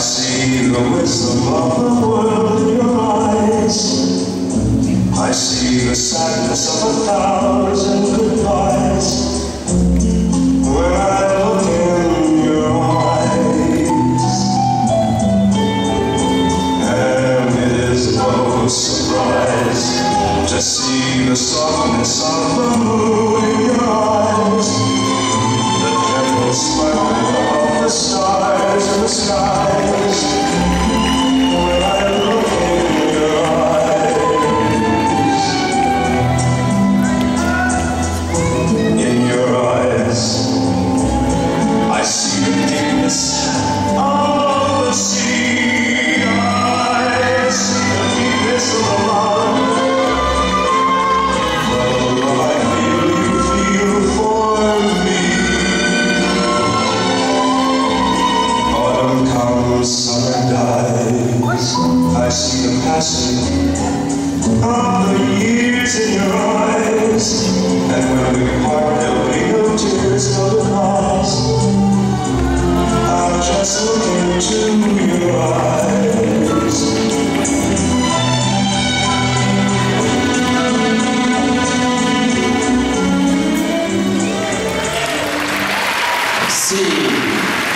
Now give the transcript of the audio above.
see the wisdom of the world in your eyes. I see the sadness of a thousand goodbyes. When I look in your eyes, and it is no surprise to see the softness of the moon summer dies I see the passing of the years in your eyes. And when we part there'll be no tears for the cause I'll just look into your eyes. See.